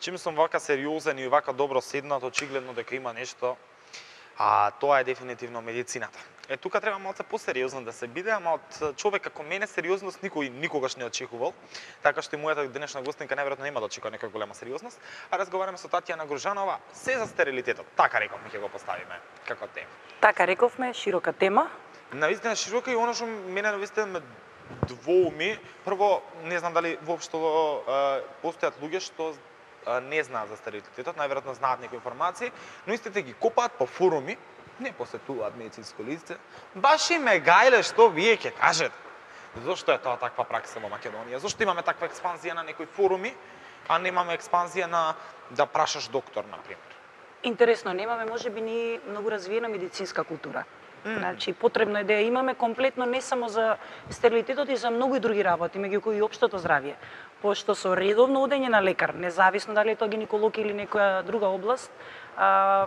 чим сум вака сериозен и вака добро седнат, очигледно дека има нешто, а тоа е дефинитивно медицината. Е, тука треба малце посериозно да се биде, ама од човек како мене сериозност никој никогаш не очекувал. Така што и мојата денешна гостинка најверојатно нема да очекува некоја голема сериозност. А разговараме со Татјана Гружанова се за стерилитетот. Така рековме ќе го поставиме како тема. Така рековме, широка тема. Навистина широка и оно што мене навистина ме двоуми. Прво, не знам дали воопшто постојат луѓе што не знаат за стерилитетот, најверојатно знаат некои информации, но истите ги копаат по форуми, не посетуваат медицинско лице. Баш и ме гајле што вие ќе кажете. Зошто е тоа таква пракса во Македонија? Зошто имаме таква експанзија на некои форуми, а немаме експанзија на да прашаш доктор, на пример? Интересно, немаме можеби ни многу развиена медицинска култура. Mm. Значи, потребно е да ја имаме комплетно не само за стерилитетот и за многу и други работи, меѓу кои и општото здравје пошто со редовно одење на лекар, независно дали е тоа гинеколог или некоја друга област, а,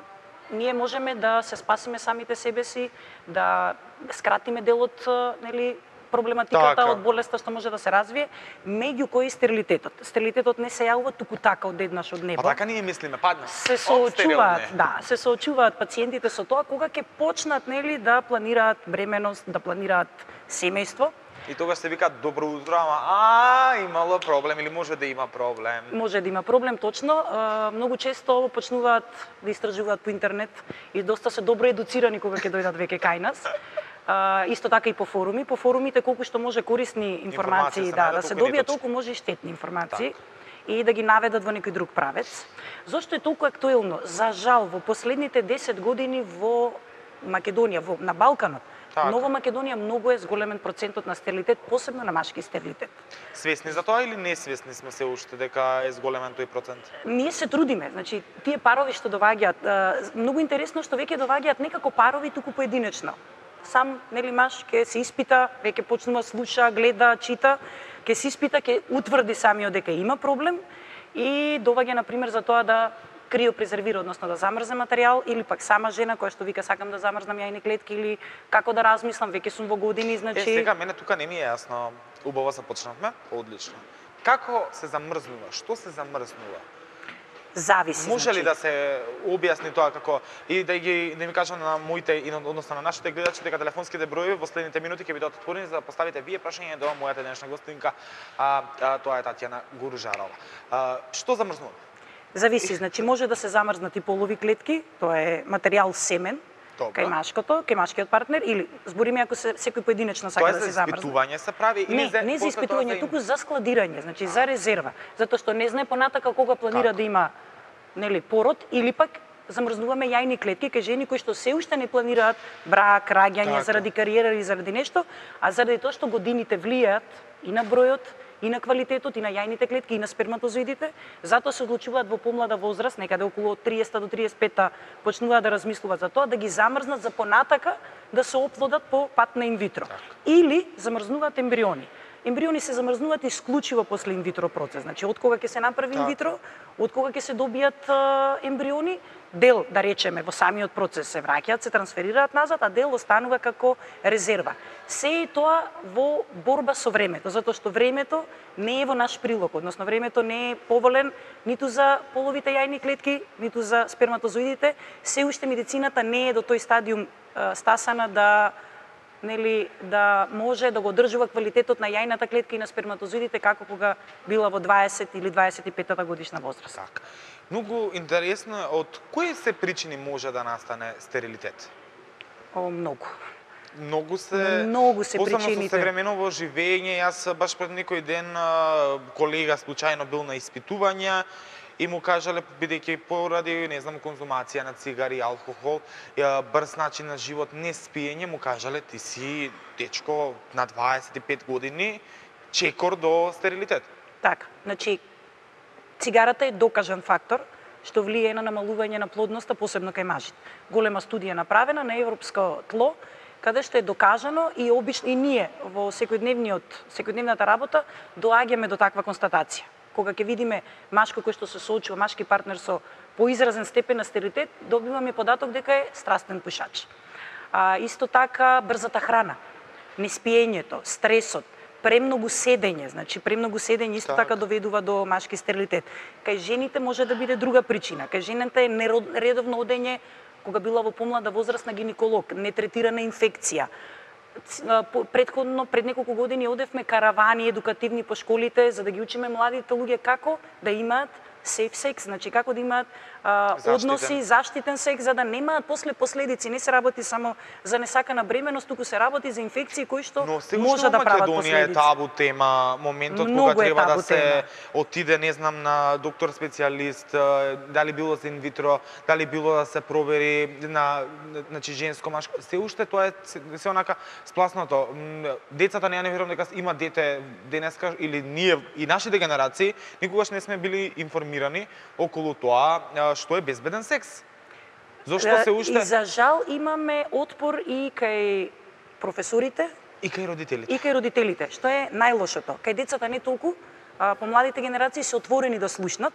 ние можеме да се спасиме самите себе си, да скратиме делот нели проблематиката така. од болеста што може да се развие, меѓу кои стерилитетот. Стерилитетот не се јавува туку така од еднаш од небо. Па така ние мислиме, падна. Се соочуваат, да, се соочуваат пациентите со тоа кога ќе почнат нели да планираат бременост, да планираат семејство И тогаш се викаат добро утро, ама а имало проблем или може да има проблем. Може да има проблем, точно. многу често почнуваат да истражуваат по интернет и доста се добро едуцирани кога ќе дојдат веќе кај нас. Uh, исто така и по форуми. По форумите колку што може корисни информации, информации да, да се добијат толку може и штетни информации. Так и да ги наведат во некој друг правец. Зошто е толку актуелно? За жал, во последните 10 години во Македонија, во, на Балканот, Така. Но во Македонија многу е зголемен процентот на стерилитет, посебно на машки стерилитет. Свесни за тоа или не свесни сме се уште дека е зголемен тој процент? Ние се трудиме, значи тие парови што доваѓаат, многу интересно што веќе доваѓаат некако парови туку поединечно. Сам нели маш ќе се испита, веќе почнува слуша, гледа, чита, ќе се испита, ќе утврди самиот дека има проблем и доваѓа на пример за тоа да криопрезервира, односно да замрзне материјал, или пак сама жена која што вика сакам да замрзнам јајни клетки или како да размислам, веќе сум во години, значи Е, сега мене тука не ми е јасно. Убаво започнавме, одлично. Како се замрзнува? Што се замрзнува? Зависи. Може значи... ли да се објасни тоа како и да ги да ми кажам на моите и односно на нашите гледачи дека телефонските броеви во следните минути ќе бидат отворени за да поставите вие прашање до мојата денешна гостинка, а, а тоа е Татјана Гуржарова. А, што замрзнува? Зависи, значи може да се замрзнат и полови клетки, тоа е материјал семен, Добра. кај машкото, кај машкиот партнер или збориме ако се секој поединечно сака да се замрзне. Тоа за испитување се прави или не, за не за испитување, туку за складирање, значи за резерва, затоа што не знае понатака кога планира как? да има нели пород или пак замрзнуваме јајни клетки кај жени кои што се уште не планираат брак, раѓање така. заради кариера или заради нешто, а заради тоа што годините влијаат и на бројот и на квалитетот, и на јајните клетки, и на сперматозоидите. Затоа се одлучуваат во помлада возраст, некаде околу 30 до 35 почнуваат да размислуваат за тоа, да ги замрзнат за понатака да се оплодат по пат на инвитро. Или замрзнуваат ембриони. Ембриони се замрзнуваат исклучиво после инвитро процес. Значи, од кога ќе се направи инвитро, од кога ќе се добијат ембриони, дел, да речеме, во самиот процес се враќаат, се трансферираат назад, а дел останува како резерва. Се е тоа во борба со времето, затоа што времето не е во наш прилог, односно времето не е поволен ниту за половите јајни клетки, ниту за сперматозоидите. Се уште медицината не е до тој стадиум стасана да нели да може да го одржува квалитетот на јајната клетка и на сперматозоидите како кога била во 20 или 25 годишна возраст. Така. Многу интересно од кои се причини може да настане стерилитет? О, многу. Многу се многу се причините. со современово живење, јас баш пред некој ден колега случајно бил на испитувања и му кажале бидејќи поради не знам конзумација на цигари, алкохол, брз начин на живот, не спиење, му кажале ти си дечко на 25 години чекор до стерилитет. Така, значи Цигарата е докажан фактор што влијае на намалување на плодноста, посебно кај мажите. Голема студија направена на европско тло, каде што е докажано и обично и ние во секојдневниот секојдневната работа доаѓаме до таква констатација. Кога ќе видиме машко кој што се соочува, машки партнер со поизразен степен на стерилитет, добиваме податок дека е страстен пушач. А, исто така брзата храна, неспиењето, стресот, премногу седење, значи премногу седење исто так. така доведува до машки стерилитет. Кај жените може да биде друга причина. Кај жената е нередовно одење кога била во помлада возраст на гинеколог, нетретирана инфекција. Предходно, пред неколку години одевме каравани едукативни по школите за да ги учиме младите луѓе како да имаат safe секс, значи како да имаат а, односи, заштитен секс, за да немаат после последици. Не се работи само за несакана бременост, туку се работи за инфекции кои што Но може да прават последици. е табу тема, моментот Много кога треба да се тема. отиде, не знам, на доктор специјалист, дали било за инвитро, дали било да се провери на значи женско машко, се уште тоа е се онака спласнато. Децата не ја не верувам дека има дете денеска или ние и нашите генерации никогаш не сме били информирани околу тоа што е безбеден секс. Зошто се уште... И за жал имаме отпор и кај професорите, и кај родителите. И кај родителите, што е најлошото. Кај децата не толку, а, помладите генерации се отворени да слушнат.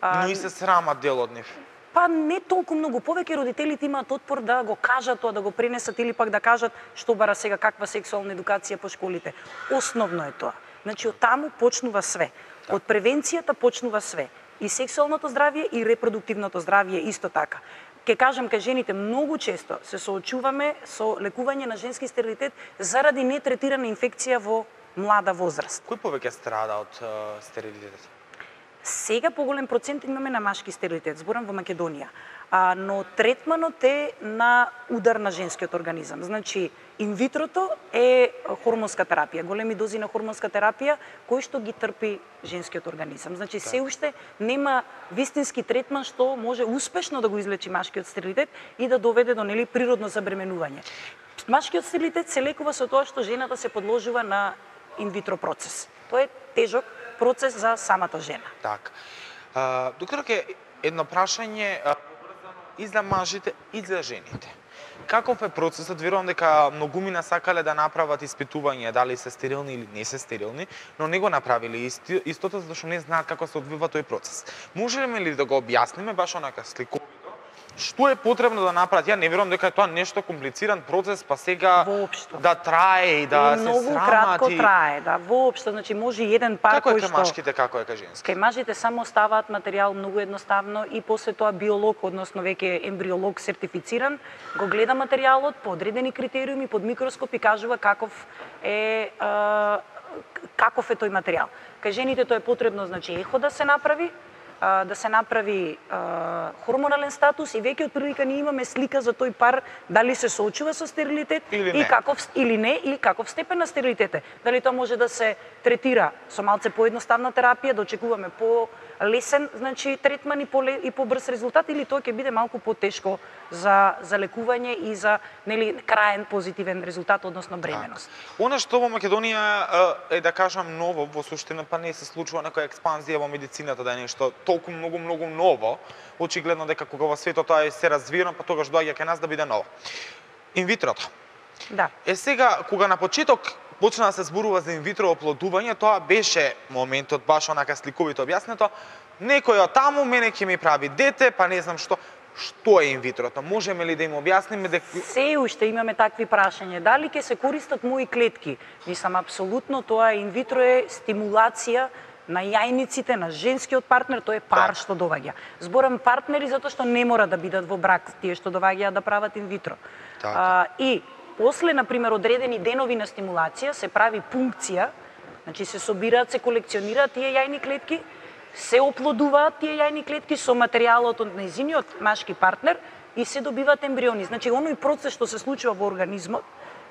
А, Но и се срамат дел од нив. Па не толку многу, повеќе родителите имаат отпор да го кажат тоа, да го пренесат или пак да кажат што бара сега каква сексуална едукација по школите. Основно е тоа. Значи од таму почнува све. Так. Од превенцијата почнува све и сексуалното здравје и репродуктивното здравје исто така. Ке кажам кај жените многу често се соочуваме со лекување на женски стерилитет заради нетретирана инфекција во млада возраст. Кој повеќе страда од uh, стерилитетот? Сега поголем процент имаме на машки стерилитет, зборам во Македонија. А, но третманот е на удар на женскиот организам. Значи, инвитрото е хормонска терапија, големи дози на хормонска терапија кои што ги трпи женскиот организам. Значи, се уште нема вистински третман што може успешно да го излечи машкиот стерилитет и да доведе до нели природно забременување. Машкиот стерилитет се лекува со тоа што жената се подложува на инвитро процес. Тоа е тежок процес за самата жена. Так. А, докторке, едно прашање и за мажите и за жените. Каков е процесот? Верувам дека многумина сакале да направат испитување дали се стерилни или не се стерилни, но не го направиле истото затоа што не знаат како се одвива тој процес. Можеме ли да го објасниме баш онака сликовито што е потребно да направат? Ја не верувам дека е тоа нешто комплициран процес, па сега воопшто. да трае и да и се многу срамат кратко и... трае, да, воопшто, значи може еден пар како кој што Како е кај како е кај женските? Кај мажите само ставаат материјал многу едноставно и после тоа биолог, односно веќе ембриолог сертифициран, го гледа материјалот по одредени критериуми под микроскоп и кажува каков е а, каков е тој материјал. Кај жените тоа е потребно значи ехо да се направи, да се направи а, хормонален статус и веќе од прилика ние имаме слика за тој пар дали се соочува со стерилитет или и каков или не или каков степен на стерилитет е. Дали тоа може да се третира со малце поедноставна терапија, да очекуваме по лесен, значи третман и по и побрз резултат или тоа ќе биде малку потешко за за лекување и за нели краен позитивен резултат односно бременост. Так. Она што во Македонија е да кажам ново во суштина па не се случува некоја експанзија во медицината да е нешто толку многу многу ново, очигледно дека кога во светот тоа е се развиено, па тогаш доаѓа кај нас да биде ново. Инвитрото. Да. Е сега кога на почеток почна да се зборува за инвитро оплодување, тоа беше моментот баш онака сликовито објаснето. Некој од таму мене ќе ми прави дете, па не знам што. Што е инвитрото? Можеме ли да им објасниме дека Се уште имаме такви прашања. Дали ќе се користат мои клетки? Мислам апсолутно тоа инвитро е стимулација на јајниците на женскиот партнер, тоа е пар так. што доаѓа. Зборам партнери затоа што не мора да бидат во брак тие што доаѓаат да прават инвитро. Так. А, и после, на пример, одредени денови на стимулација, се прави пункција, значи се собираат, се колекционираат тие јајни клетки, се оплодуваат тие јајни клетки со материјалот од нејзиниот машки партнер и се добиваат ембриони. Значи, оној процес што се случува во организмот,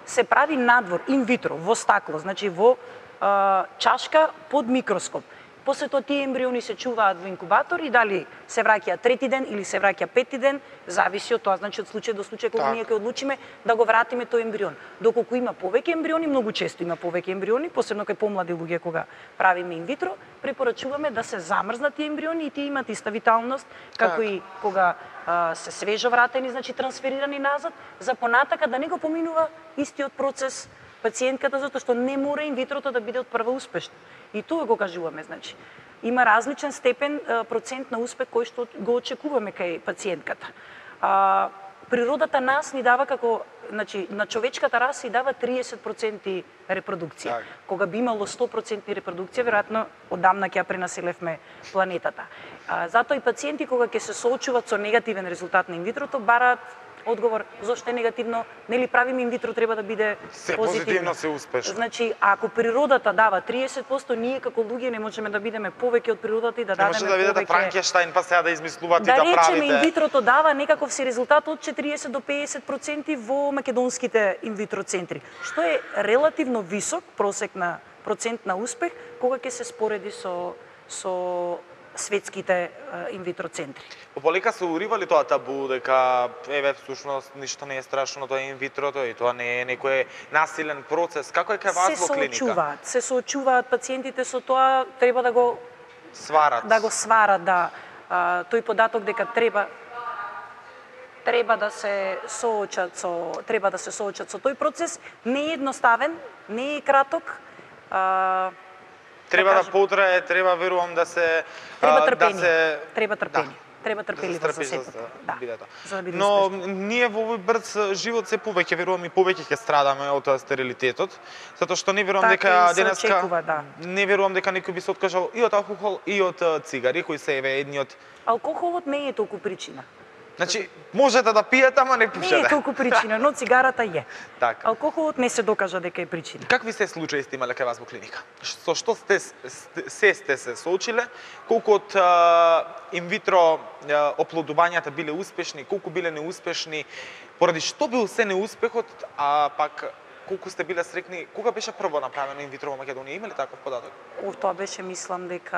се прави надвор, инвитро, во стакло, значи во а, чашка под микроскоп. После тоа тие ембриони се чуваат во инкубатор и дали се враќа трети ден или се враќа пети ден, зависи од тоа, значи од случај до случај кога ние ќе одлучиме да го вратиме тој ембрион. Доколку има повеќе ембриони, многу често има повеќе ембриони, посебно кај помлади луѓе кога правиме инвитро, препорачуваме да се замрзнат тие ембриони и тие имаат иста виталност како и кога а, се свежо вратени, значи трансферирани назад, за понатака да не го поминува истиот процес пациентката затоа што не мора инвитрото да биде од прва успешно. И тоа го кажуваме, значи. Има различен степен процент на успех кој што го очекуваме кај пациентката. А, природата нас ни дава како значи на човечката раса и дава 30% репродукција. Так. Кога би имало 100% репродукција, веројатно одамна ќе ја пренаселевме планетата. А, затоа и пациенти кога ќе се соочуваат со негативен резултат на инвитрото бараат одговор зошто е негативно, нели правиме инвитро треба да биде Се позитивно. позитивно, се успешно. Значи, ако природата дава 30%, ние како луѓе не можеме да бидеме повеќе од природата и да Не може дадеме да видите повеќе. Франкенштайн па сега да измислувате Да да, речеме, правите. инвитрото дава некаков си резултат од 40 до 50% во македонските инвитро центри, што е релативно висок просек на процент на успех кога ќе се спореди со со светските инвитро центри. Пополека се уривали тоа табу дека еве всушност ништо не е страшно тоа е инвитрото и тоа не е некој насилен процес. Како е кај вас се во клиника? соочуваат, се соочуваат пациентите со тоа, треба да го Сварат. да го сварат, да. А, тој податок дека треба треба да се соочат со треба да се соочат со тој процес не е едноставен, не е краток. А, Треба да кажем. потрае, треба верувам да се треба а, трпение. Да се Треба трпение. Да. Треба да се трпеливост за Да. биде тоа. За да биде Но успешно. ние во овој брз живот се повеќе верувам и повеќе ќе страдаме од стерилитетот, затоа што не верувам Така дека денеска очекува, да. не верувам дека некој би се откажал и од алкохол и од цигари кои се еве едни од Алкохолот не е толку причина. Значи, можете да пиете, ама не Не пушете. е толку причина, но цигарата е. Така. Алкохолот не се докажа дека е причина. Какви се случаи сте имале кај вас во клиника? Со што сте се сте се соочиле? Колку од инвитро оплодувањата биле успешни, колку биле неуспешни? Поради што бил се неуспехот, а пак колку сте биле срекни? Кога беше прво направено инвитро во Македонија? Има ли таков податок? О, тоа беше, мислам, дека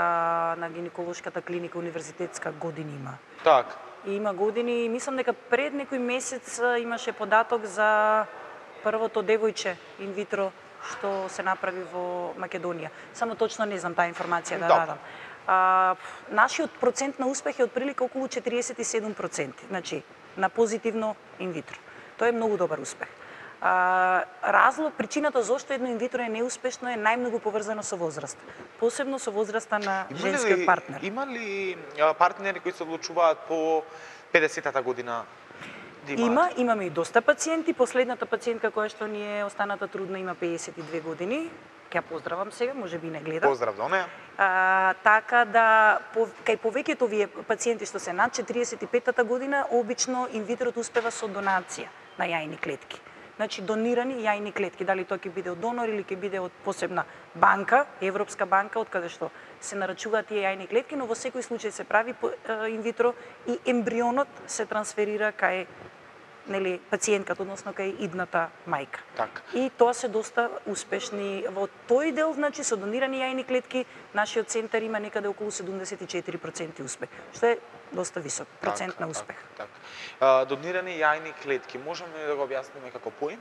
на гинеколошката клиника универзитетска години има. Так. И има години, и мислам дека пред некој месец имаше податок за првото девојче инвитро што се направи во Македонија. Само точно не знам таа информација да Добро. дадам. А, нашиот процент на успех е отприлика околу 47%, значи на позитивно инвитро. Тоа е многу добар успех. А, разлог, причината зошто едно инвитро е неуспешно е најмногу поврзано со возраст. Посебно со возраста на женскиот партнер. Има ли партнери кои се одлучуваат по 50-та година? да? Има, имаме и доста пациенти. Последната пациентка која што ни е останата трудна има 52 години. Ќе ја поздравам сега, може би не гледа. Поздрав до неа. А, така да, по, кај повеќето овие пациенти што се над 45-та година, обично инвитрото успева со донација на јајни клетки. Значи донирани јајни клетки, дали тоа ќе биде од донор или ќе биде од посебна банка, европска банка од каде што се нарачуваат тие јајни клетки, но во секој случај се прави инвитро и ембрионот се трансферира кај нели пациентката, односно кај идната мајка. Така. И тоа се доста успешни. Во тој дел, значи, со донирани јајни клетки, нашиот центар има некаде околу 74% успех, што е доста висок процент Така, на успех. Така, така. А, донирани јајни клетки, можеме ли да го објасниме како поим?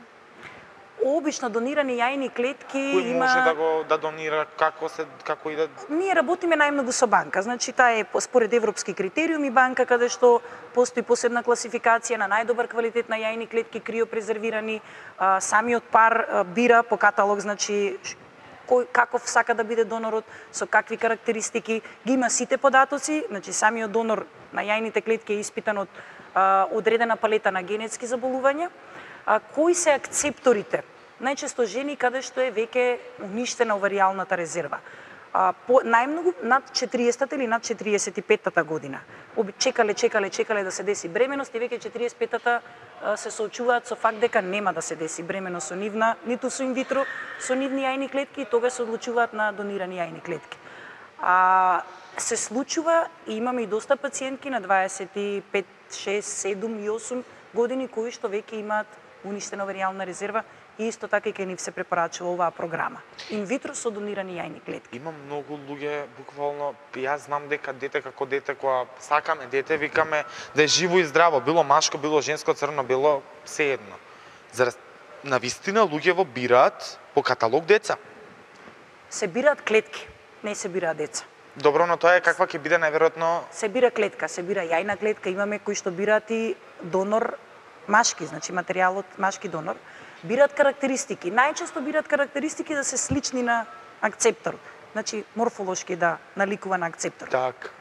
Обично донирани јајни клетки Кој има може да го да донира, како се како иде Ние работиме најмногу со банка, значи таа е по- според европски критериуми банка каде што постои посебна класификација на најдобар квалитет на јајни клетки криопрезервирани, а, самиот пар а, бира по каталог, значи кој каков сака да биде донорот, со какви карактеристики, ги има сите податоци, значи самиот донор на јајните клетки е испитан од а, одредена палета на генетски заболувања. А, кои се акцепторите? Најчесто жени каде што е веќе уништена оваријалната резерва. А, по, најмногу над 40-та или над 45-та година. Оби, чекале, чекале, чекале да се деси бременост и веќе 45-та се соочуваат со факт дека нема да се деси бременост со нивна, ниту со инвитро, со нивни јајни клетки и тога се одлучуваат на донирани јајни клетки. А, се случува и имаме и доста пациентки на 25, 6, 7 и 8 години кои што веќе имаат уништена оваријална резерва и исто така и кај нив се препорачува оваа програма. Инвитро со донирани јајни клетки. Има многу луѓе, буквално, јас знам дека дете како дете која сакаме дете, викаме да е живо и здраво, било машко, било женско, црно, било едно. Зарад на вистина луѓево бираат по каталог деца. Се бираат клетки, не се бираат деца. Добро, но тоа е каква ќе биде најверојатно Се бира клетка, се бира јајна клетка, имаме кои што бираат и донор машки, значи материјалот машки донор, бираат карактеристики. Најчесто бираат карактеристики да се слични на акцептор. Значи морфолошки да наликува на акцептор. так.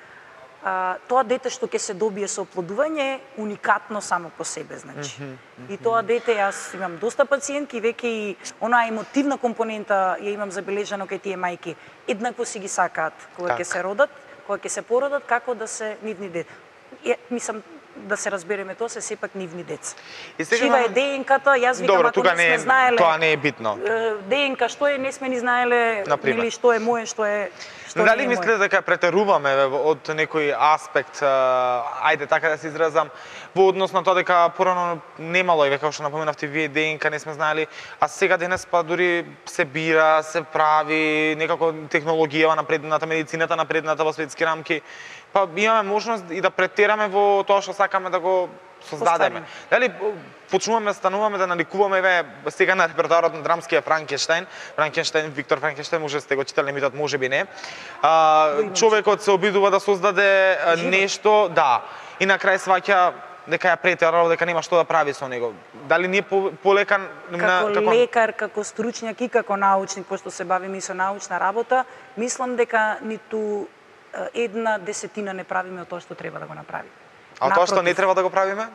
а, тоа дете што ќе се добие со оплодување е уникатно само по себе, значи. Mm -hmm. И тоа дете, јас имам доста пациентки, веќе и онаа емотивна компонента ја имам забележано кај тие мајки. Еднакво си ги сакаат кога ќе се родат, кога ќе се породат, како да се нивни дете. мислам, да се разбереме, тоа се сепак нивни деца. И сега Шива е ДНК-та, јас викам Добро, ако не сме не, знаеле. Тоа не е битно. ДНК што е, не сме ни знаеле, или што е моје, што е што Дали мислите дека претеруваме од некој аспект, ајде така да се изразам, во однос на тоа дека порано немало и како што напоменавте вие ДНК не сме знаели, а сега денес па дури се бира, се прави некако технологија напредната, медицината напредната во светски рамки. Па имаме можност и да претераме во тоа што сакаме да го создадеме. Дали почнуваме, стануваме да наликуваме еве сега на репертоарот на драмскиот Франкенштайн, Франкенштайн, Виктор Франкенштайн, може сте го читале митот, може би не. А, човекот се обидува да создаде нешто, да, и на крај сваќа дека ја претерал, дека нема што да прави со него. Дали ние по, полека како на како лекар, како стручњак и како научник, пошто се бавиме и со научна работа, мислам дека ниту една десетина не правиме од тоа што треба да го направиме. А тоа што не треба да го правиме?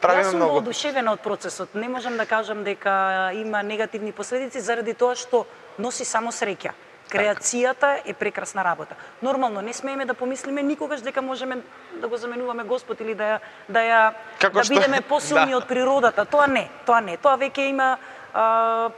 Правиме Јас сум многу. воодушевена од процесот. Не можам да кажам дека има негативни последици заради тоа што носи само среќа. Креацијата е прекрасна работа. Нормално не смееме да помислиме никогаш дека можеме да го заменуваме Господ или да ја да ја Како да што... бидеме посилни да. од природата. Тоа не, тоа не. Тоа веќе има а,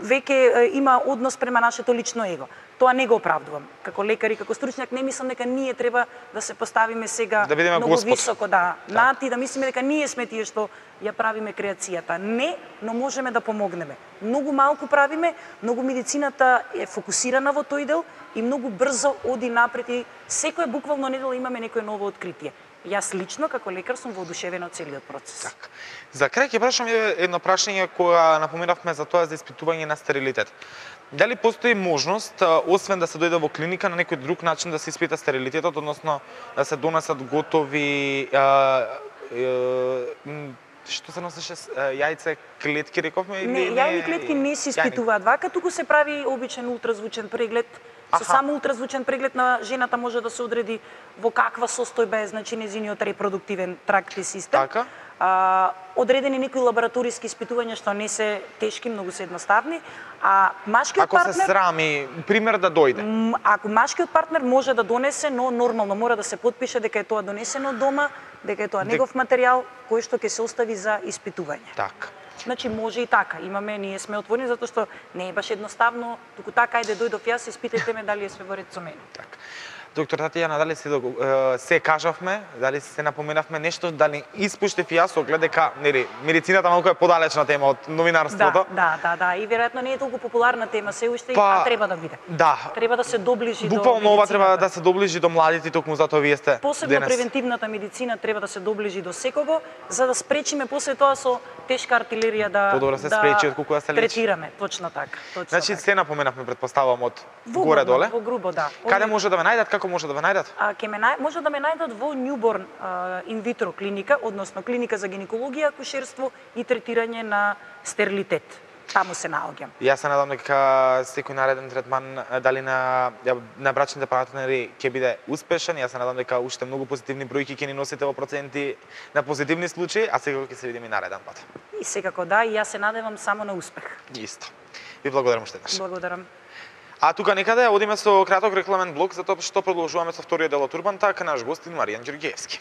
веќе има однос према нашето лично его. Тоа не го оправдувам. Како лекар и како стручњак не мислам дека ние треба да се поставиме сега да многу Господ. високо, да, да. над и да мислиме дека ние сме тие што ја правиме креацијата. Не, но можеме да помогнеме. Многу малку правиме, многу медицината е фокусирана во тој дел и многу брзо оди напред и секоја буквално недела имаме некој ново откритие. Јас лично како лекар сум воодушевена од целиот процес. Так. За крај ќе прашам едно прашање кога напоменавме за тоа за испитување на стерилитет. Дали постои можност, освен да се дојде во клиника, на некој друг начин да се испита стерилитетот, односно да се донесат готови а, а, што се носеше јајце клетки рековме или не јајни клетки не се испитуваат. Вака туку се прави обичен ултразвучен преглед. Со само ултразвучен преглед на жената може да се одреди во каква состојба е значи незиниот репродуктивен тракт и систем. Така а, одредени некои лабораториски испитувања што не се тешки, многу се едноставни, а машкиот ако партнер Ако се срами, пример да дојде. Ако машкиот партнер може да донесе, но нормално мора да се подпише дека е тоа донесено од дома, дека е тоа негов материјал кој што ќе се остави за испитување. Така. Значи може и така. Имаме, ние сме отворени затоа што не е баш едноставно, туку така ајде дојдов јас, испитајте ме дали е све во ред со мене. Така. Доктор Татјана, дали се, се кажавме, дали се напоменавме нешто, дали испуштев и јас оглед дека нели медицината малку е подалечна тема од новинарството. Да, да, да, да, и веројатно не е толку популарна тема се уште, па, а треба да биде. Да. Треба да се доближи Буквално до ова треба да се доближи до младите, токму затоа вие сте Посебно денес. превентивната медицина треба да се доближи до секого, за да спречиме после тоа со тешка артилерија да Подобро се да спречи отколку да се лечи. Третираме, точно така, точно Значи така. се напоменавме предпоставам од горе доле. Во грубо, да. Каде може да ме најдат, како може да ме најдат? А ќе ме нај... може да ме најдат во Ньюборн инвитро клиника, односно клиника за гинекологија, акушерство и третирање на стерилитет. Таму се наоѓам. Јас се надам дека секој нареден третман дали на на брачните партнери ќе биде успешен. Јас се надам дека уште многу позитивни бројки ќе ни носите во проценти на позитивни случаи, а секако ќе се видиме нареден пат. И секако да, и јас се надевам само на успех. Исто. Ви благодарам уште еднаш. Благодарам. А тука некаде одиме со краток рекламен блок, затоа што продолжуваме со вториот дел од Урбан Так, наш гостин Маријан Ѓорѓиевски.